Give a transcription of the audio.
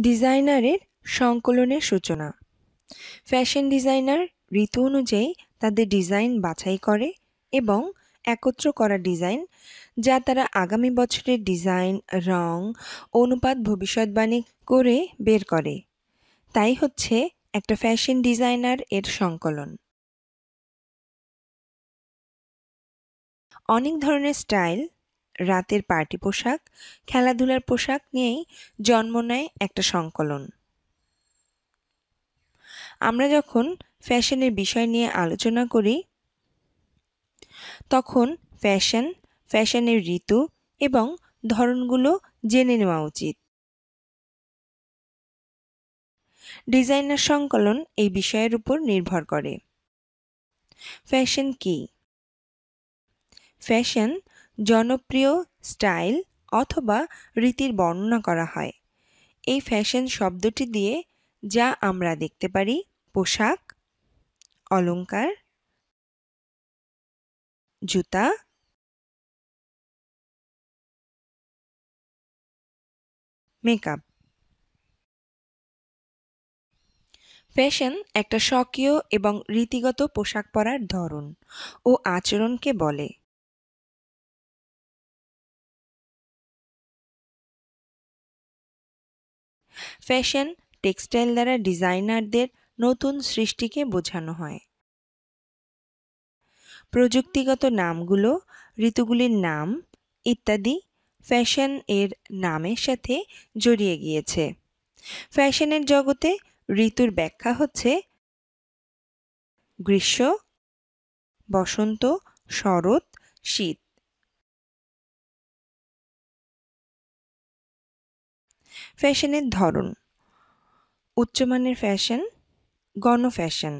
ডিজাইনারের সংকলনের সূচনা। Fashion designer ঋতু অনুযায়ী তাদের ডিজাইন বাছাই করে এবং একত্র করা ডিজাইন, যা তারা আগামী বছরের ডিজাইন, রং, অনুপাত ভবিষ্যৎবাণী করে বের করে। তাই হচ্ছে একটা ফ্যাশন ডিজাইনার এর সংকলন। অনেক ধরনের স্টাইল রাতের পার্টি পোশাক, খেলাধুলার পোশাক নিয়েই জন্ম নেয় একটা সংকলন। আমরা যখন ফ্যাশনের বিষয় নিয়ে আলোচনা করি, তখন ফ্যাশন, ফ্যাশনের ঋতু এবং ধরনগুলো জেনে নেওয়া উচিত। ডিজাইনার সংকলন এই বিষয়ের উপর নির্ভর করে। ফ্যাশন কি? ফ্যাশন জনপ্রিয় স্টাইল অথবা রীতির বর্ণনা করা হয়। এই ফ্যাশন শব্দটি দিয়ে যা আমরা দেখতে পারি পোশাক, অলংকার, জুতা, মেকআপ। ফ্যাশন একটা স্বকীয় এবং রীতিগত পোশাক পরার ধরন ও আচরণকে বলে। ফ্যাশন, টেক্সটাইল দ্বারা ডিজাইনারদের নতুন সৃষ্টিকে বোঝানো হয়। প্রযুক্তিগত নামগুলো, ঋতুগুলির নাম ইত্যাদি ফ্যাশন এর নামের সাথে জড়িয়ে গিয়েছে। ফ্যাশনের জগতে ঋতুর ব্যাখ্যা হচ্ছে গ্রীষ্ম, বসন্ত, শরৎ, শীত। ফ্যাশনের ধরন। উচ্চমানের ফ্যাশন গণ ফ্যাশন।